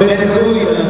Aleluia.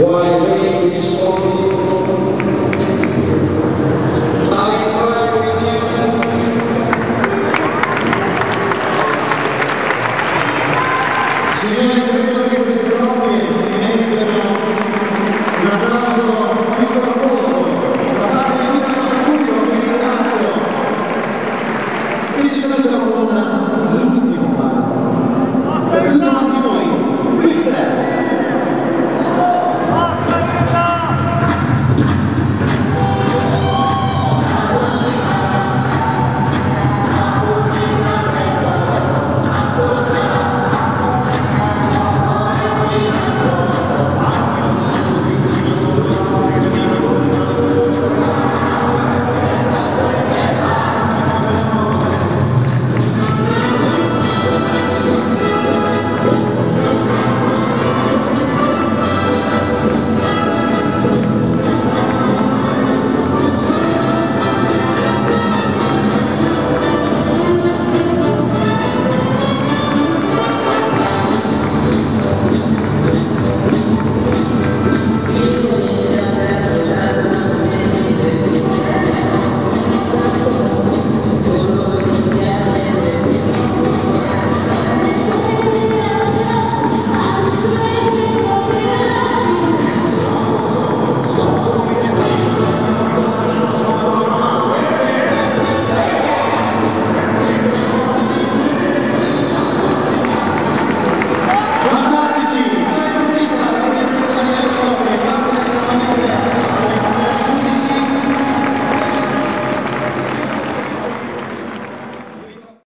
Why wait this long? I